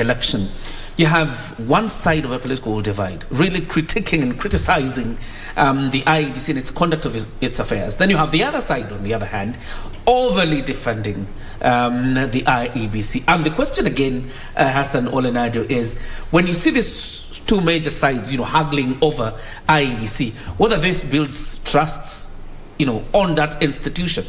election, you have one side of a political divide really critiquing and criticizing um, the IEBC and its conduct of its, affairs. Then you have the other side, on the other hand, overly defending um, the IEBC. And the question again, uh, Hassan Ole Naado, is when you see these two major sides, you know, haggling over IEBC, whether this builds trust, you know, on that institution.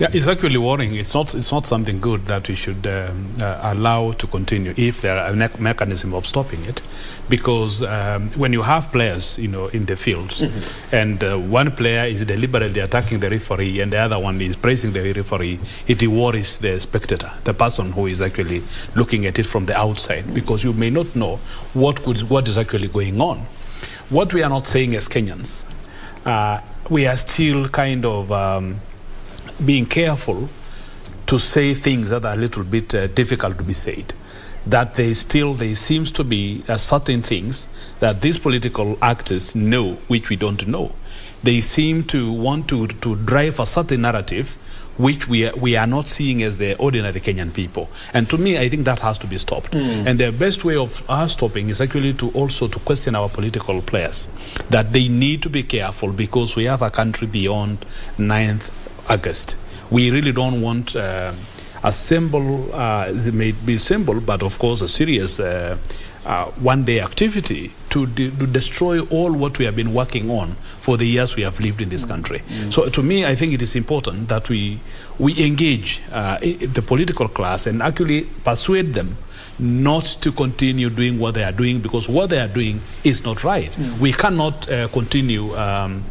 Yeah, it's actually worrying. It's not. It's not something good that we should um, uh, allow to continue if there are a me- mechanism of stopping it, because um, when you have players, you know, in the field, mm-hmm. and uh, one player is deliberately attacking the referee and the other one is praising the referee, it worries the spectator, the person who is actually looking at it from the outside, because you may not know what could, what is actually going on. What we are not saying as Kenyans, uh, we are still kind of. Um, being careful to say things that are a little bit uh, difficult to be said. That there still there seems to be uh, certain things that these political actors know which we don't know. They seem to want to to drive a certain narrative which we are, we are not seeing as the ordinary Kenyan people. And to me, I think that has to be stopped. Mm. And the best way of us stopping is actually to also to question our political players that they need to be careful because we have a country beyond 9th August. We really don't want uh, a symbol, uh, it may be symbol, but of course a serious uh, uh, one day activity to, de- to destroy all what we have been working on for the years we have lived in this country. Mm. So to me, I think it is important that we, we engage uh, the political class and actually persuade them not to continue doing what they are doing because what they are doing is not right. Mm. We cannot uh, continue. Um,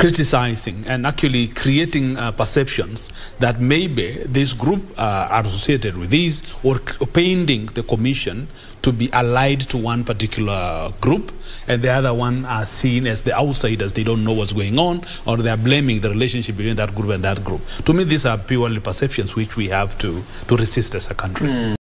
criticizing and actually creating uh, perceptions that maybe this group uh, are associated with this or painting the commission to be allied to one particular group and the other one are seen as the outsiders. They don't know what's going on or they are blaming the relationship between that group and that group. To me these are purely perceptions which we have to to resist as a country. Mm.